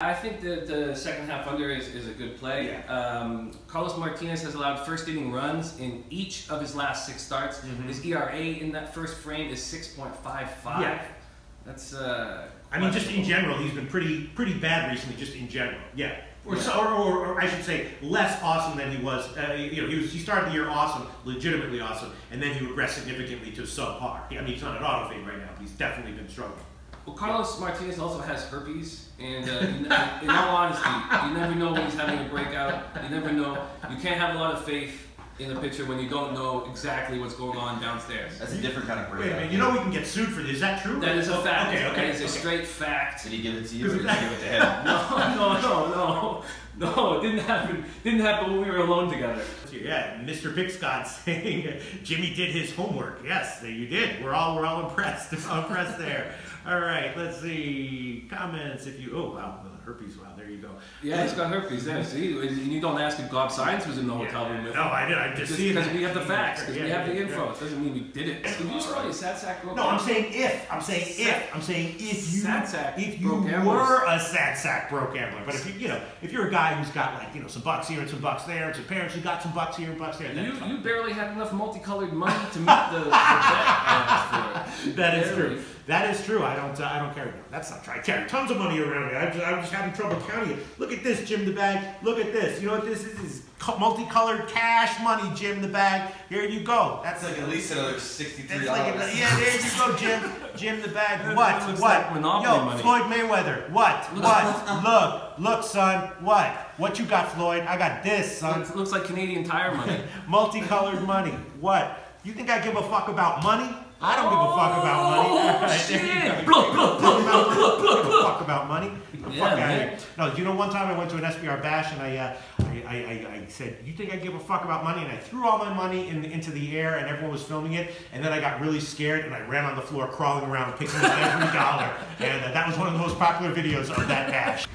I think that the second half under is, is a good play. Yeah. Um, Carlos Martinez has allowed first inning runs in each of his last six starts. Mhm. His ERA in that first frame is 6.55. Yeah. That's uh, I mean, just in general, he's been pretty pretty bad recently. Just in general, yeah. Or, Yeah. so, or, or, or I should say, less awesome than he was. Uh, you know, he was he started the year awesome, legitimately awesome, and then he regressed significantly to subpar. I mean, he's on an auto fade right now. But he's definitely been struggling. Well, Carlos Martinez also has herpes, and uh, in, in all honesty, you never know when he's having a breakout. You never know. You can't have a lot of faith in the picture when you don't know exactly what's going on downstairs. That's a different kind of Wait a breakout. minute, you know we can get sued for this. Is that true? That is a oh, fact. Okay, okay. That is a okay. straight fact. Did he give it to you or did you give it to him? No, no, no, no, no. It didn't happen. Didn't happen when we were alone together. Yeah, Mr. Pickscott saying Jimmy did his homework. Yes, you did. We're all we're all impressed. all impressed there. All right, let's see comments. If you oh wow, herpes. Wow, there you go. Yeah, he's got herpes. There. See, and you don't ask if Gob Science was in the hotel room with No. I did. I just Just see because we have the facts, because Yeah, we have the info. yeah. It doesn't mean we did it. Did you saw your sad sack broke No, I'm saying if. I'm saying if. I'm saying if you Sad sack if you broke gamblers. were a sad sack broke gambler. But if you you know if you're a guy who's got like you know some bucks here and some bucks there, and some parents who got some bucks here and bucks there, You, you barely had enough multicolored money to meet the, the bet I asked for. That is true. That is true. I don't. Uh, I don't carry. No, that's not true. I carry tons of money around me. I'm just, I'm just having trouble counting it. Look at this, Jim the bag. Look at this. You know what this is? This is co- multicolored cash money, Jim the bag. Here you go. That's That's like at least another sixty-three That's like dollars. yeah, there you go, Jim. Jim the bag. What? What? like Monopoly Yo, money. Floyd Mayweather. What? What? look, look, son. What? What you got, Floyd? I got this, son. It looks like Canadian Tire money. Multicolored money. What? You think I give a fuck about money? I don't give a fuck about money. Oh, All right, there you shit. go. About money. The Yeah, fuck out of here. No, you know, one time I went to an SBR bash and I, uh, I, I, I, I said, "You think I give a fuck about money?" And I threw all my money in, into the air, and everyone was filming it. And then I got really scared and I ran on the floor, crawling around, picking up every dollar. And uh, that was one of the most popular videos of that bash.